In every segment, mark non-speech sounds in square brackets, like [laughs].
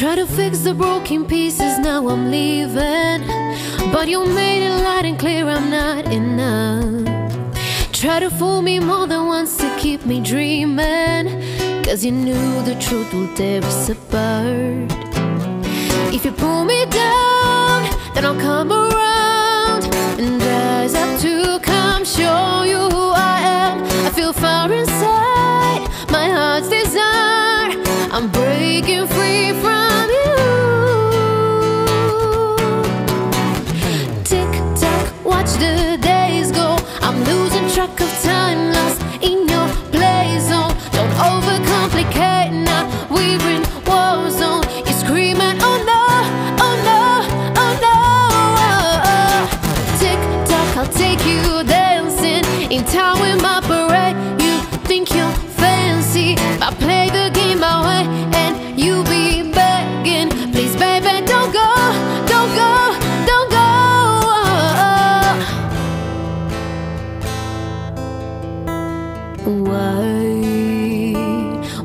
fix the broken pieces, now I'm leaving. But you made it loud and clear I'm not enough. Try to fool me more than once to keep me dreaming. Cause you knew the truth will tear us apart. If you pull me down, then I'll come around and rise up to come show you who I am. I feel far inside, my heart's desire. I'm breaking free from the days go. I'm losing track of time, lost in your play zone. Don't overcomplicate now. We're in war zone. You're screaming, oh no, oh no, oh no. Tick tock, I'll take you dancing in town with my parade. You think you're Why,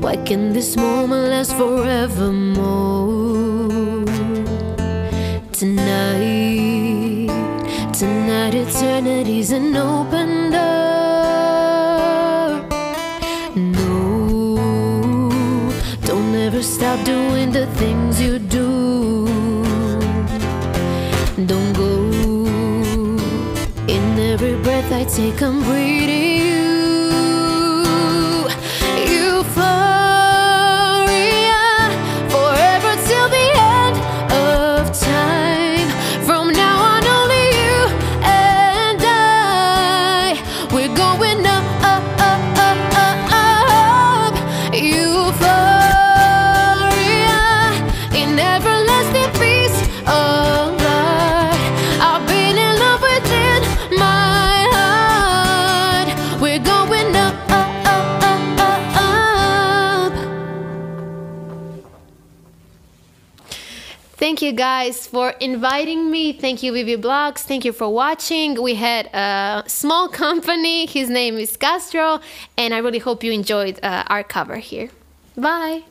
why can this moment last forevermore? Tonight, tonight, eternity's an open door. No, don't ever stop doing the things you do. Don't go. In every breath I take, I'm breathing Thank you guys for inviting me. Thank you, Wiwibloggs. Thank you for watching. We had a small [laughs] company. His name is Kastro, and I really hope you enjoyed uh, our cover here. Bye.